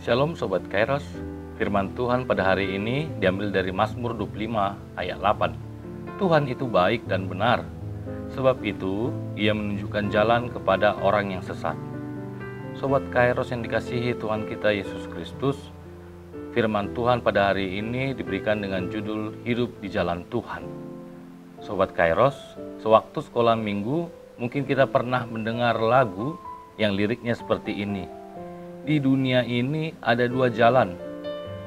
Shalom Sobat Kairos, firman Tuhan pada hari ini diambil dari Mazmur 25 ayat 8. Tuhan itu baik dan benar, sebab itu ia menunjukkan jalan kepada orang yang sesat. Sobat Kairos yang dikasihi Tuhan kita Yesus Kristus, firman Tuhan pada hari ini diberikan dengan judul Hidup di Jalan Tuhan. Sobat Kairos, sewaktu sekolah minggu mungkin kita pernah mendengar lagu yang liriknya seperti ini. Di dunia ini ada dua jalan,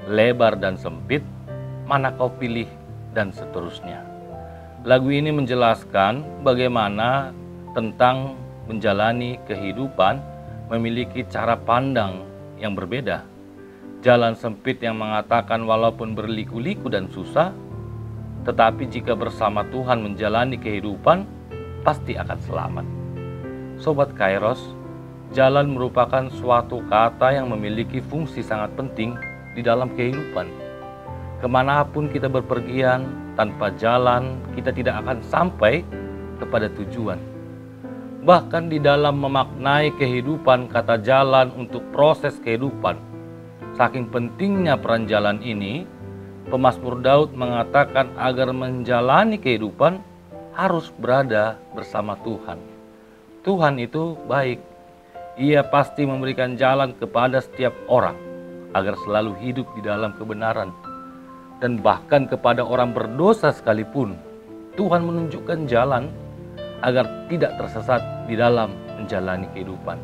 lebar dan sempit, mana kau pilih dan seterusnya. Lagu ini menjelaskan bagaimana tentang menjalani kehidupan memiliki cara pandang yang berbeda. Jalan sempit yang mengatakan walaupun berliku-liku dan susah, tetapi jika bersama Tuhan menjalani kehidupan, pasti akan selamat. Sobat Kairos, jalan merupakan suatu kata yang memiliki fungsi sangat penting di dalam kehidupan. Ke mana pun kita berpergian, tanpa jalan kita tidak akan sampai kepada tujuan. Bahkan di dalam memaknai kehidupan kata jalan untuk proses kehidupan. Saking pentingnya peran jalan ini, pemazmur Daud mengatakan agar menjalani kehidupan harus berada bersama Tuhan. Tuhan itu baik, ia pasti memberikan jalan kepada setiap orang agar selalu hidup di dalam kebenaran. Dan bahkan kepada orang berdosa sekalipun, Tuhan menunjukkan jalan agar tidak tersesat di dalam menjalani kehidupan.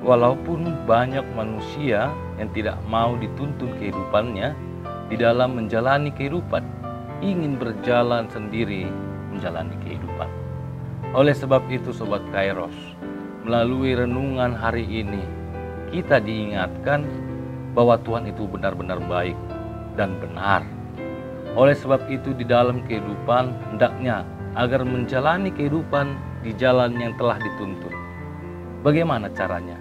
Walaupun banyak manusia yang tidak mau dituntun kehidupannya di dalam menjalani kehidupan, ingin berjalan sendiri menjalani kehidupan. Oleh sebab itu Sobat Kairos, melalui renungan hari ini, kita diingatkan bahwa Tuhan itu benar-benar baik dan benar. Oleh sebab itu di dalam kehidupan hendaknya agar menjalani kehidupan di jalan yang telah dituntun. Bagaimana caranya?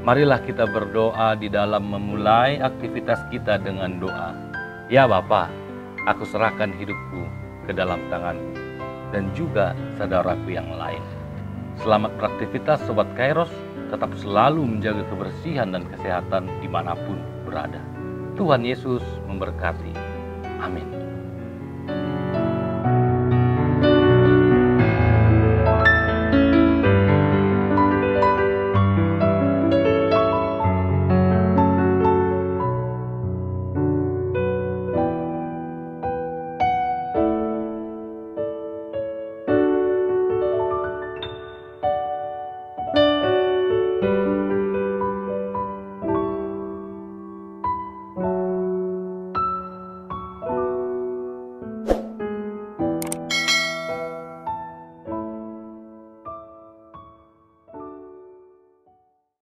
Marilah kita berdoa di dalam memulai aktivitas kita dengan doa. Ya Bapa, aku serahkan hidupku ke dalam tanganmu dan juga saudaraku yang lain. Selamat beraktivitas Sobat Kairos, tetap selalu menjaga kebersihan dan kesehatan di mana pun berada. Tuhan Yesus memberkati. Amin.